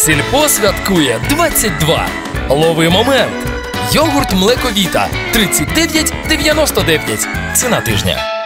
Сільпо святкує 22. Лови момент. Йогурт млековіта 39,99. Ціна тижня.